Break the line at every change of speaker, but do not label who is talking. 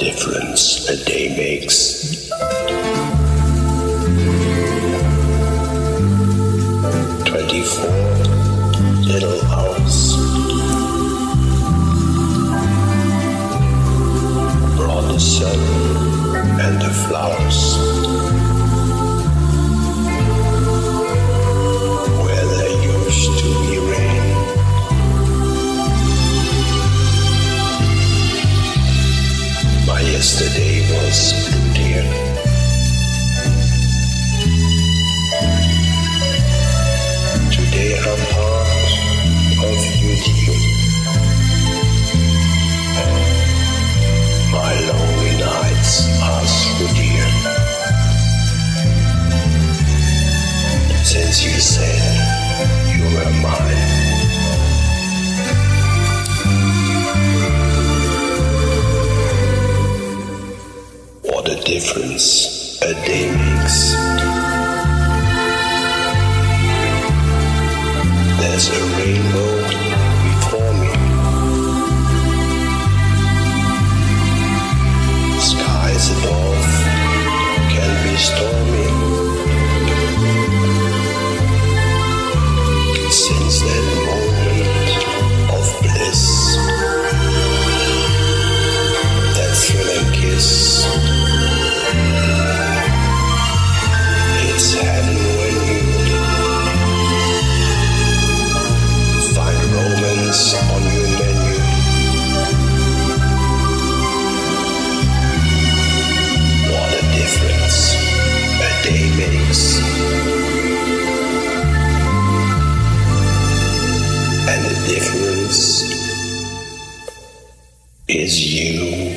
difference a day makes. Twenty-four little hours brought the sun and the flowers. Yesterday was dear. Today I'm part of you, dear. My lonely nights are through, dear. Since you said you were mine. Difference a day makes. There's a rainbow difference is you.